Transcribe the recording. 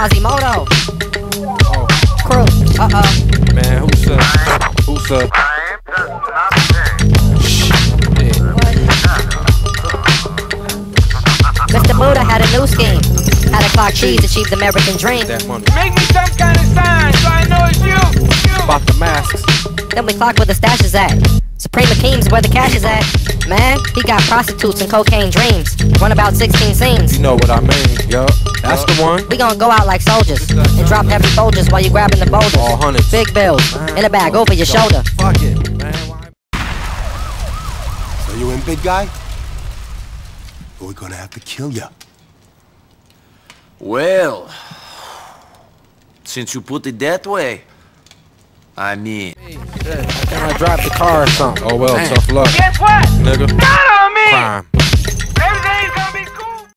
Quasimoto. Oh, Crew. Uh-oh. man, who's up? Who's up? Shit. Mr. Buddha had a new scheme. How to clock cheese, achieve the American dream. That money. Make me some kind of sign so I know it's you. you. About the masks. Then we clock where the stash is at. Supreme Akeem's where the cash is at. Man, he got prostitutes and cocaine dreams. Run about 16 scenes. You know what I mean, yup. That's the one. We gon' go out like soldiers and drop heavy soldiers while you grabbing the boulders. All hundreds. Big bills in a bag over your shoulder. Fuck it, man. So you in, big guy? Or we gonna have to kill you? Well, since you put it that way, I mean, Can I drive the car or something? Oh well, Man. tough luck, Guess what? nigga. Not on me. Crime.